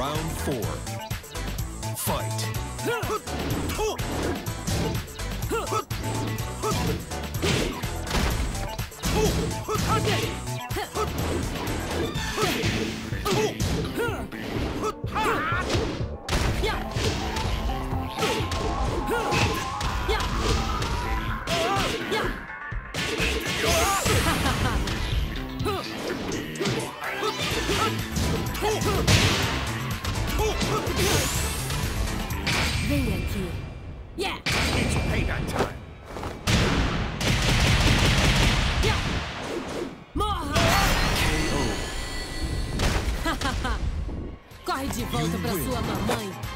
Round four. Fight. Yeah. Vem aqui. Yeah. It's payback time. Yeah. Morra. KO. Corre de volta pra sua mamãe.